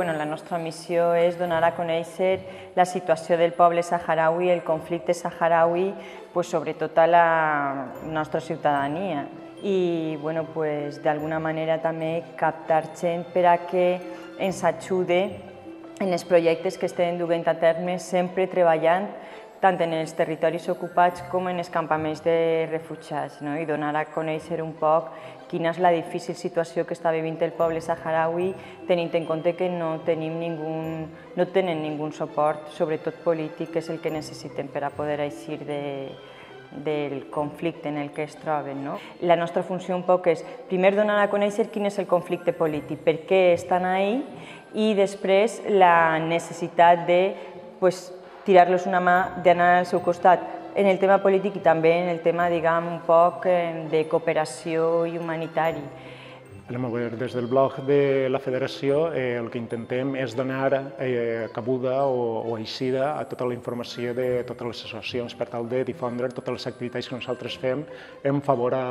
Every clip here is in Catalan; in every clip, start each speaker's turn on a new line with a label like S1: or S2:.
S1: bueno, la nostra missió és donar a conèixer la situació del poble saharaui, el conflicte saharaui, pues, sobretot a la nostra ciutadania. I bueno, pues, d'alguna manera també captar gent per a que ens ajude en els projectes que estem duent a terme, sempre treballant tant en els territoris ocupats com en els campaments de refugiats, no? i donar a conèixer un poc quina és la difícil situació que està vivint el poble saharaui, tenint en compte que no, tenim ningú, no tenen ningú suport, sobretot polític, que és el que necessiten per a poder eixir de, del conflicte en el que es troben. No? La nostra funció un poc és primer donar a conèixer quin és el conflicte polític, per què estan ahí, i després la necessitat de pues, tirar-los una mà, d'anar al seu costat en el tema polític i també en el tema, diguem, un poc eh, de cooperació i humanitari.
S2: Des del blog de la federació eh, el que intentem és donar eh, cabuda o, o eixida a tota la informació de totes les associacions per tal de difondre totes les activitats que nosaltres fem en favor a,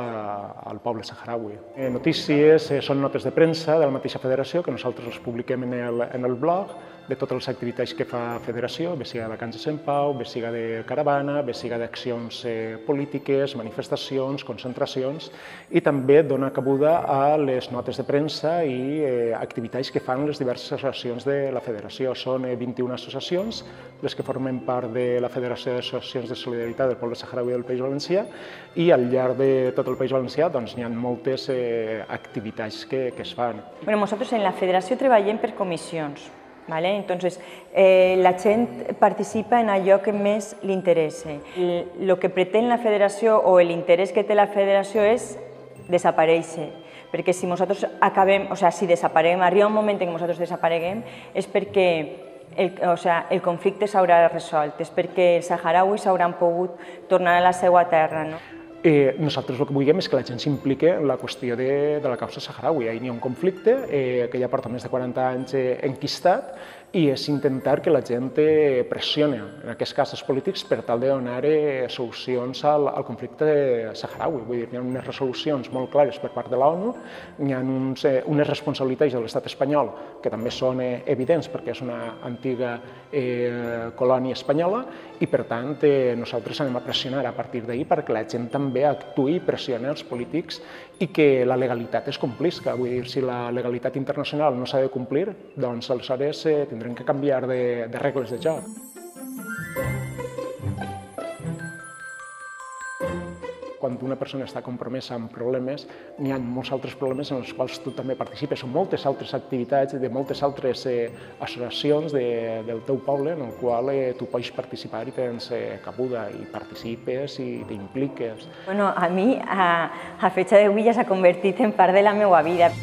S2: al poble saharaui. Eh, notícies eh, són notes de premsa de la mateixa federació que nosaltres les publiquem en el, en el blog de totes les activitats que fa Federació, bé siga de vacances en pau, bé siga de caravana, bé siga d'accions eh, polítiques, manifestacions, concentracions, i també dona cabuda a les notes de premsa i eh, activitats que fan les diverses associacions de la Federació. Són eh, 21 associacions, les que formen part de la Federació d'Associacions de Solidaritat del Poble Saharaui del País Valencià, i al llarg de tot el País Valencià doncs, hi ha moltes eh, activitats que, que es fan.
S1: Bueno, nosaltres en la Federació treballem per comissions, ¿vale? Entonces, eh, la gent participa en allò que més li interessa. El que pretén la federació o l'interès que té la federació és desaparèixer, perquè si nosaltres acabem, o sea, si desapareguem, arriba un moment en què nosaltres desapareguem, és perquè el, o sea, el conflicte s'haurà resolt, és perquè els saharauis s'hauran pogut tornar a la seva terra. No?
S2: Eh, nosaltres el que vulguem és que la gent s'impliqui en la qüestió de, de la causa saharaui. Ahir hi ha un conflicte eh, que ja porta més de 40 anys eh, enquistat i és intentar que la gent eh, pressioni, en cas els polítics, per tal de donar eh, solucions al, al conflicte saharaui. Vull dir, hi ha unes resolucions molt clares per part de l'ONU, hi ha uns, eh, unes responsabilitats de l'estat espanyol que també són eh, evidents perquè és una antiga eh, colònia espanyola i, per tant, eh, nosaltres anem a pressionar a partir d'ahir perquè la gent també actuï i pressioni els polítics i que la legalitat es complisca. Vull dir, si la legalitat internacional no s'ha de complir, doncs aleshores eh, tindrem que canviar de, de regles de joc. Quan una persona està compromesa amb problemes, n'hi ha molts altres problemes en els quals tu també participes. Són moltes altres activitats de moltes altres eh, associacions de, del teu poble en el qual eh, tu pots participar i tens eh, cabuda i participes i t'impliques.
S1: Bueno, a mi a, a fecha d'avui ja s'ha convertit en part de la meva vida.